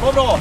fan var bra!